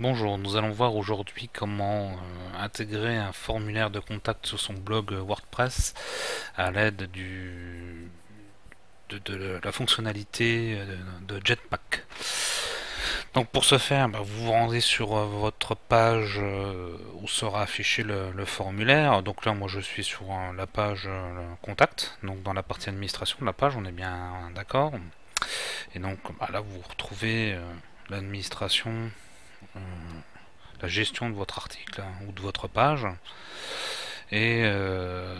Bonjour, nous allons voir aujourd'hui comment euh, intégrer un formulaire de contact sur son blog WordPress à l'aide de, la fonctionnalité euh, de, Jetpack. Donc pour ce faire, bah, vous vous rendez sur euh, votre page où sera affiché le, formulaire. Donc là, moi je suis sur la page contact, donc dans la partie administration de la page, on est bien d'accord. Et donc bah, là, vous retrouvez l'administration la gestion de votre article hein, ou de votre page. Et euh,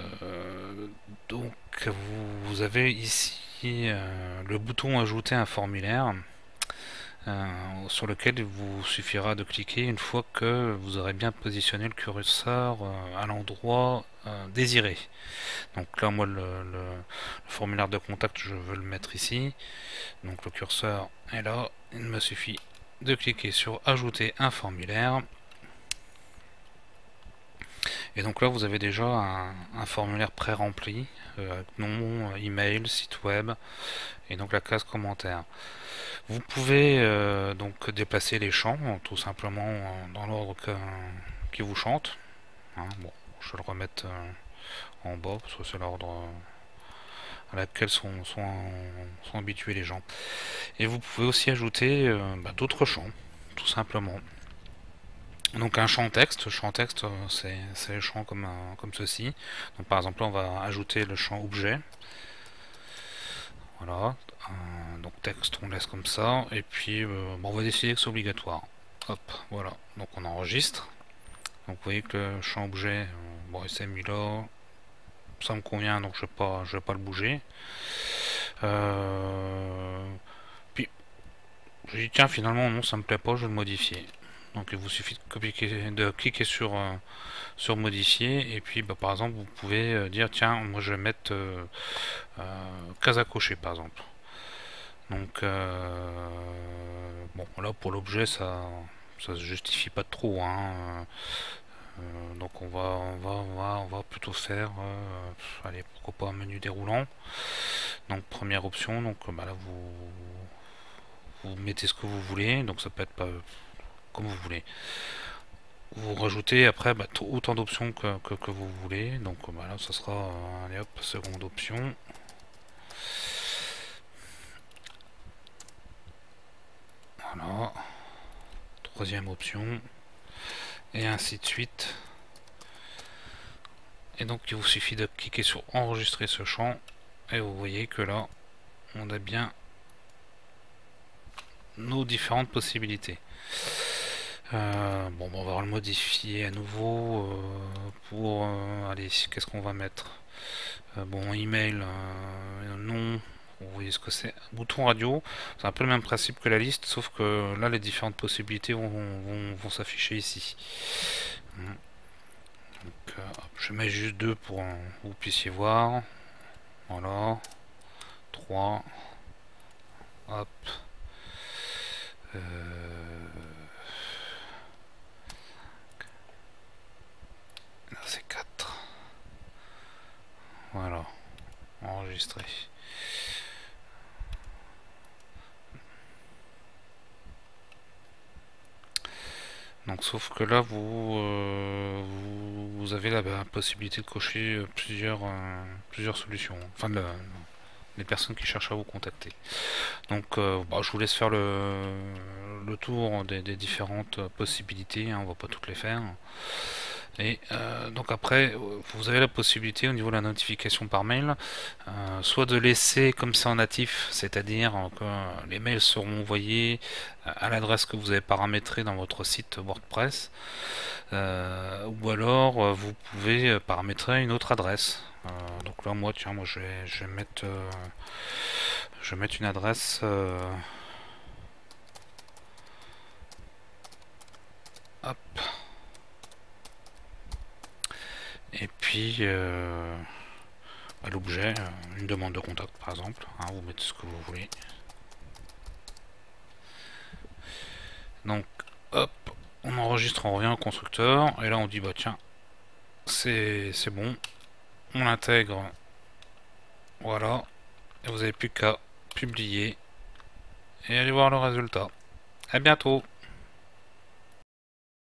donc vous, avez ici euh, le bouton ajouter un formulaire euh, sur lequel il vous suffira de cliquer une fois que vous aurez bien positionné le curseur à l'endroit désiré. Donc là moi le, formulaire de contact je veux le mettre ici. Donc le curseur est là, il me suffit de cliquer sur ajouter un formulaire. Et donc là vous avez déjà un, formulaire pré-rempli euh, avec nom, email, site web et donc la case commentaire. Vous pouvez euh, donc déplacer les champs tout simplement euh, dans l'ordre qui vous chante. Hein, bon, je vais le remettre en bas parce que c'est l'ordre à laquelle sont, habitués les gens. Et vous pouvez aussi ajouter euh, bah, d'autres champs, tout simplement. Donc un champ texte, champ texte euh, c'est les champs comme, euh, comme ceci. Donc par exemple on va ajouter le champ objet. Voilà, donc texte on laisse comme ça, et puis on va décider que c'est obligatoire. Hop, voilà, donc on enregistre. Donc vous voyez que le champ objet, bon il s'est mis là, ça me convient donc je vais pas je vais pas le bouger. Euh, puis je dis tiens finalement non ça me plaît pas je vais le modifier. Donc il vous suffit de, copier, de cliquer sur euh, sur modifier. Et puis bah, par exemple vous pouvez euh, dire tiens moi je vais mettre case à cocher par exemple. Donc bon là pour l'objet ça ça se justifie pas trop hein. Euh, donc on va, on va, on va, plutôt faire, euh, allez, pourquoi pas un menu déroulant. Donc première option, donc bah là vous, vous mettez ce que vous voulez, donc ça peut être pas comme vous voulez. Vous rajoutez après bah, autant d'options que, que, vous voulez, donc bah là ça sera, euh, seconde option. Voilà. Troisième option et ainsi de suite. Et donc il vous suffit de cliquer sur enregistrer ce champ et vous voyez que là on a bien nos différentes possibilités. Euh, bon, on va le modifier à nouveau euh, pour euh, allez qu'est-ce qu'on va mettre? Bon email non vous voyez ce que c'est bouton radio? C'est un peu le même principe que la liste sauf que là les différentes possibilités vont, s'afficher ici. Hmm. euh, je mets juste deux pour que vous puissiez voir. Voilà. 3 hop. Euh, là c'est 4 voilà. Enregistré Sauf que là vous, euh, avez la, possibilité de cocher euh, plusieurs, euh, plusieurs solutions. Enfin les personnes qui cherchent à vous contacter. Donc bah, je vous laisse faire le, le tour des, différentes possibilités, hein, on va pas toutes les faire. Et euh, donc après, vous avez la possibilité au niveau de la notification par mail, euh, soit de laisser comme ça en natif, c'est-à-dire que les mails seront envoyés à l'adresse que vous avez paramétrée dans votre site WordPress, euh, ou alors vous pouvez paramétrer une autre adresse. donc là, moi, tiens, moi, je vais, je vais mettre, je vais mettre une adresse. hop. Et puis euh, l'objet, une demande de contact par exemple, hein, vous mettez ce que vous voulez. Donc hop, on enregistre, on revient au constructeur, et là on dit bah tiens, c'est bon, on l'intègre, voilà, et vous n'avez plus qu'à publier et aller voir le résultat. A bientôt